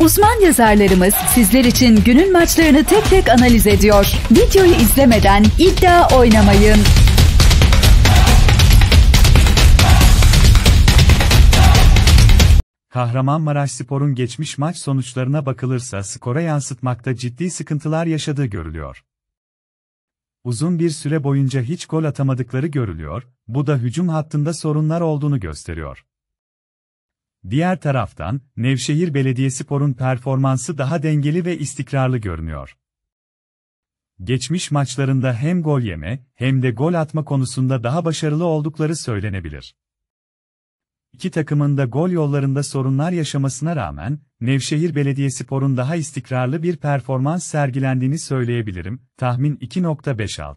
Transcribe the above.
Uzman yazarlarımız sizler için günün maçlarını tek tek analiz ediyor. Videoyu izlemeden iddia oynamayın. Kahramanmaraş Spor'un geçmiş maç sonuçlarına bakılırsa skora yansıtmakta ciddi sıkıntılar yaşadığı görülüyor. Uzun bir süre boyunca hiç gol atamadıkları görülüyor, bu da hücum hattında sorunlar olduğunu gösteriyor. Diğer taraftan, Nevşehir Belediyespor'un performansı daha dengeli ve istikrarlı görünüyor. Geçmiş maçlarında hem gol yeme, hem de gol atma konusunda daha başarılı oldukları söylenebilir. İki takımın da gol yollarında sorunlar yaşamasına rağmen, Nevşehir Belediyespor'un daha istikrarlı bir performans sergilendiğini söyleyebilirim. Tahmin 2.56